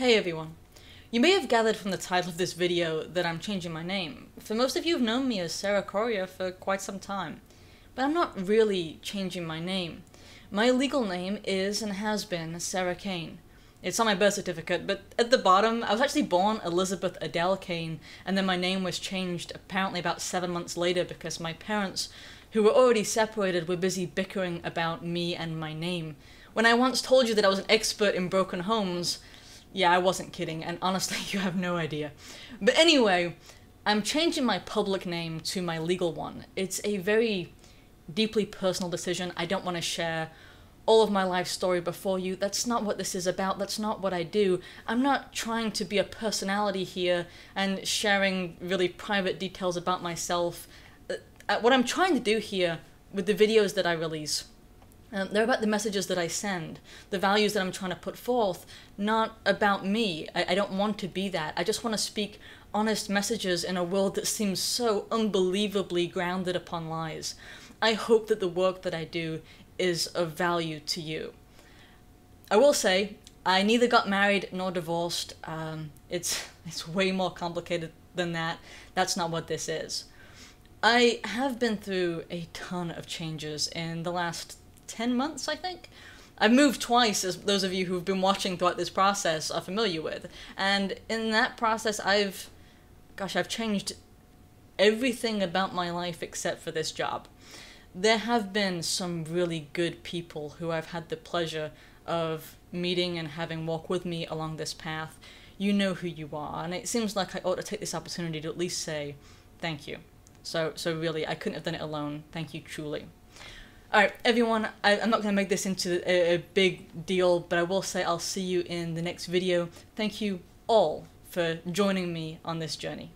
Hey everyone. You may have gathered from the title of this video that I'm changing my name. For most of you have known me as Sarah Corriher for quite some time. But I'm not really changing my name. My legal name is and has been Sarah Cain. It's on my birth certificate, but at the bottom, I was actually born Elizabeth Adele Cain, and then my name was changed apparently about seven months later because my parents, who were already separated, were busy bickering about me and my name. When I once told you that I was an expert in broken homes, yeah, I wasn't kidding, and honestly, you have no idea. But anyway, I'm changing my public name to my legal one. It's a very deeply personal decision. I don't want to share all of my life story before you. That's not what this is about. That's not what I do. I'm not trying to be a personality here and sharing really private details about myself. Uh, what I'm trying to do here with the videos that I release um, they're about the messages that I send, the values that I'm trying to put forth, not about me. I, I don't want to be that. I just want to speak honest messages in a world that seems so unbelievably grounded upon lies. I hope that the work that I do is of value to you. I will say, I neither got married nor divorced. Um, it's, it's way more complicated than that. That's not what this is. I have been through a ton of changes in the last 10 months, I think. I've moved twice, as those of you who've been watching throughout this process are familiar with. And in that process, I've, gosh, I've changed everything about my life except for this job. There have been some really good people who I've had the pleasure of meeting and having walk with me along this path. You know who you are, and it seems like I ought to take this opportunity to at least say thank you. So, so really, I couldn't have done it alone. Thank you truly. Alright, everyone, I, am not going to make this into a, a big deal, but I will say I'll see you in the next video. Thank you all for joining me on this journey.